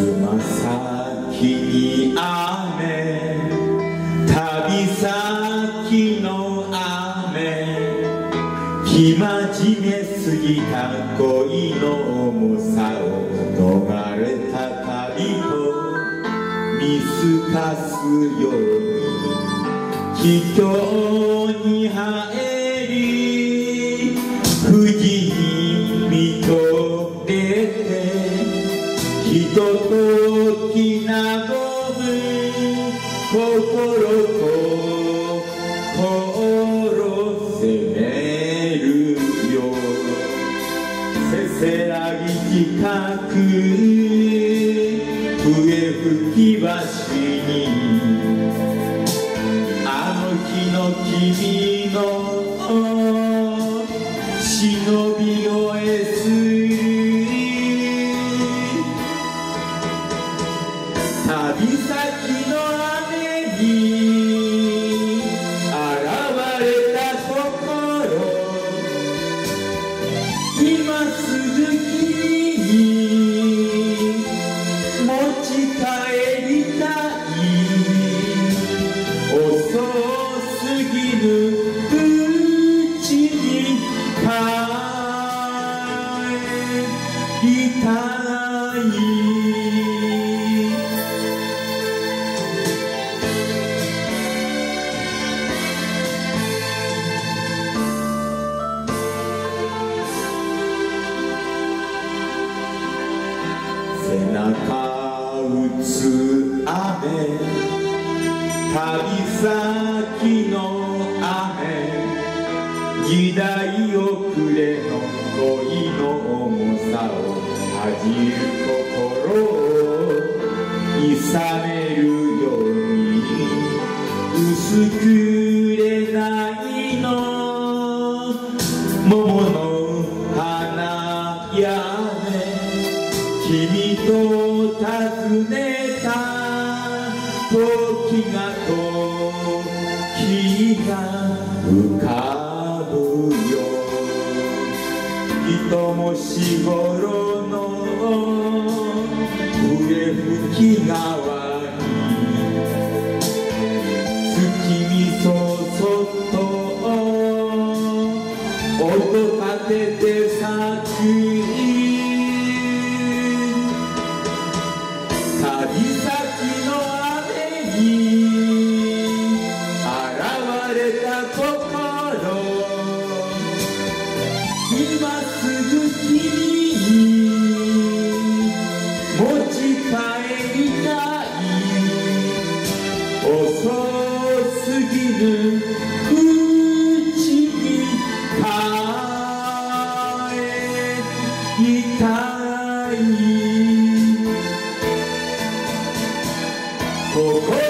つま先に雨旅先の雨生真面目すぎた恋の重さを逃れた旅と見透かすように秘境せせらぎ近く笛吹き橋に。あの日の君の忍び声する。旅先中打つ雨旅先の雨。時代遅れの恋の重さを恥じる心をいさめるように。薄くれないの。桃の人もしごろの笛吹き川に月見そそっと音立てて咲くたい心